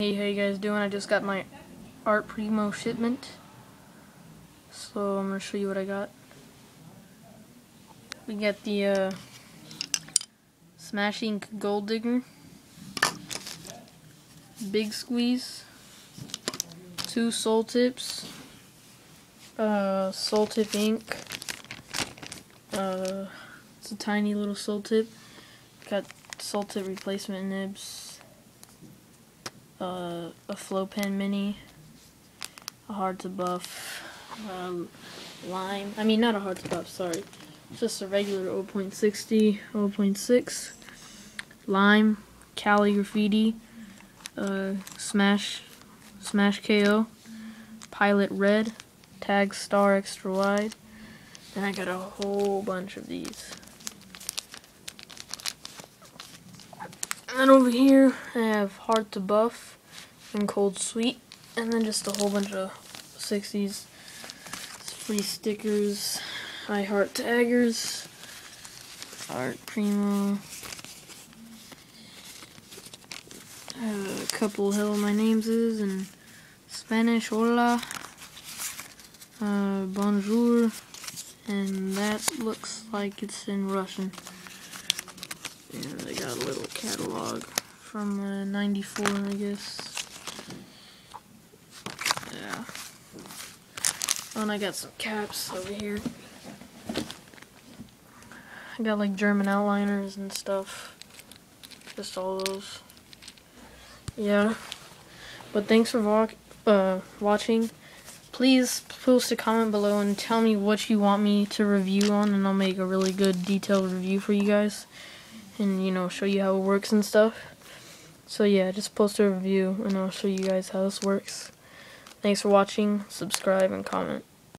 Hey, how you guys doing? I just got my Art Primo shipment. So I'm going to show you what I got. We got the uh, Smash Ink Gold Digger. Big Squeeze. Two Soul Tips. Uh, Soul Tip ink. Uh, it's a tiny little Soul Tip. Got Soul Tip replacement nibs uh, a flow pen mini, a hard to buff, um, lime. I mean, not a hard to buff. Sorry, just a regular 0.60, 0.6, lime, Cali graffiti, uh, smash, smash KO, pilot red, tag star extra wide. Then I got a whole bunch of these. Then over here, I have Hard to Buff and Cold Sweet. And then just a whole bunch of 60s. Free stickers. I Heart Taggers. Art Primo. a couple Hell My Names is in Spanish. Hola. Uh, bonjour. And that looks like it's in Russian. And got a little catalog from uh, 94, I guess. Yeah. Oh, and I got some caps over here. I got like German outliners and stuff. Just all those. Yeah. But thanks for uh, watching. Please post a comment below and tell me what you want me to review on and I'll make a really good detailed review for you guys and you know show you how it works and stuff. So yeah just post a review and I'll show you guys how this works. Thanks for watching. Subscribe and comment